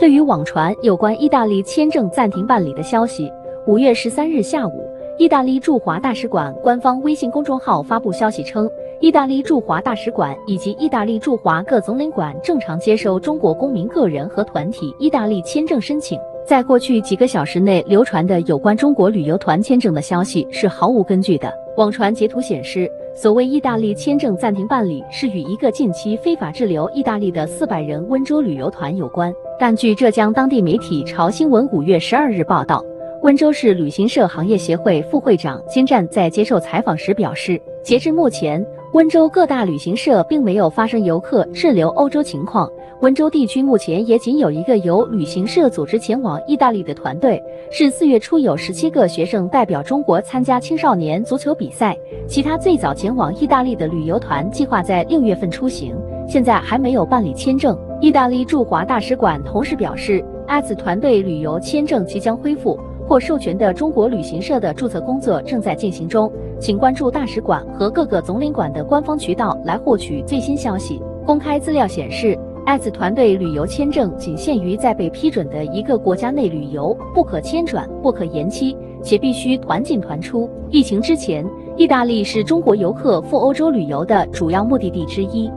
对于网传有关意大利签证暂停办理的消息，五月十三日下午，意大利驻华大使馆官方微信公众号发布消息称，意大利驻华大使馆以及意大利驻华各总领馆正常接受中国公民个人和团体意大利签证申请。在过去几个小时内流传的有关中国旅游团签证的消息是毫无根据的。网传截图显示，所谓意大利签证暂停办理，是与一个近期非法滞留意大利的四百人温州旅游团有关。但据浙江当地媒体潮新闻五月十二日报道，温州市旅行社行业协会副会长金湛在接受采访时表示，截至目前。温州各大旅行社并没有发生游客滞留欧洲情况。温州地区目前也仅有一个由旅行社组织前往意大利的团队，是四月初有十七个学生代表中国参加青少年足球比赛。其他最早前往意大利的旅游团计划在六月份出行，现在还没有办理签证。意大利驻华大使馆同时表示，阿子团队旅游签证即将恢复。获授权的中国旅行社的注册工作正在进行中，请关注大使馆和各个总领馆的官方渠道来获取最新消息。公开资料显示，，S 团队旅游签证仅限于在被批准的一个国家内旅游，不可迁转，不可延期，且必须团进团出。疫情之前，意大利是中国游客赴欧洲旅游的主要目的地之一。